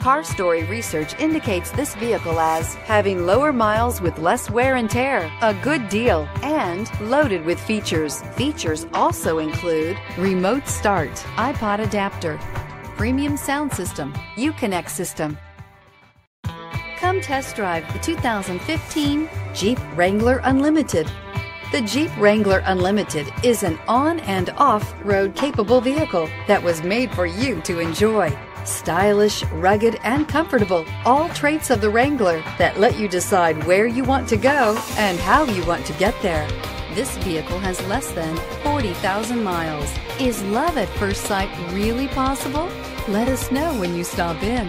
CarStory research indicates this vehicle as having lower miles with less wear and tear, a good deal, and loaded with features. Features also include remote start, iPod adapter, premium sound system, Uconnect system. Come test drive the 2015 Jeep Wrangler Unlimited. The Jeep Wrangler Unlimited is an on and off road capable vehicle that was made for you to enjoy. Stylish, rugged, and comfortable. All traits of the Wrangler that let you decide where you want to go and how you want to get there. This vehicle has less than 40,000 miles. Is love at first sight really possible? Let us know when you stop in.